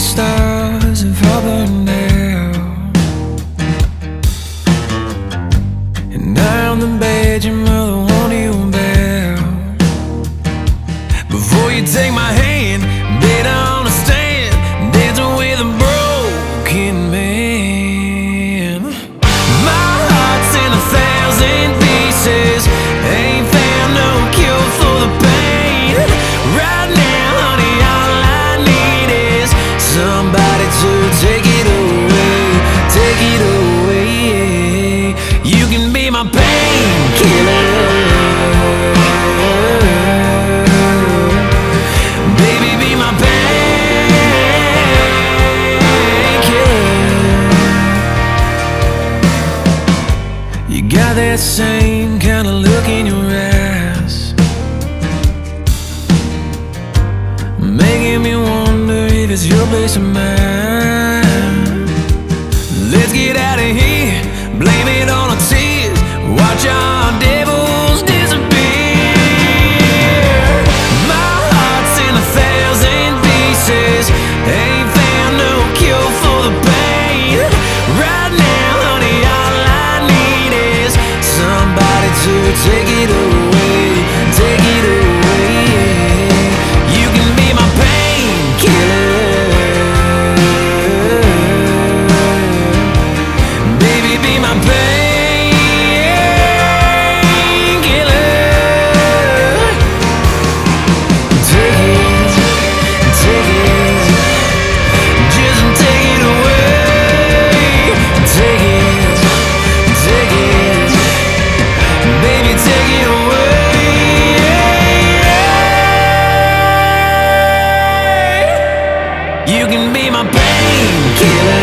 the stars have all burned down. And I'm the bed, somebody to take it away, take it away. You can be my painkiller. Baby, be my painkiller. You got that same kind of look in your eyes place of Let's get out of here Blame it on our tears Watch our devils disappear. My heart's in a thousand pieces. Ain't found no cure for the pain. Right now, honey, all I need is Somebody to take it away. You can be my painkiller.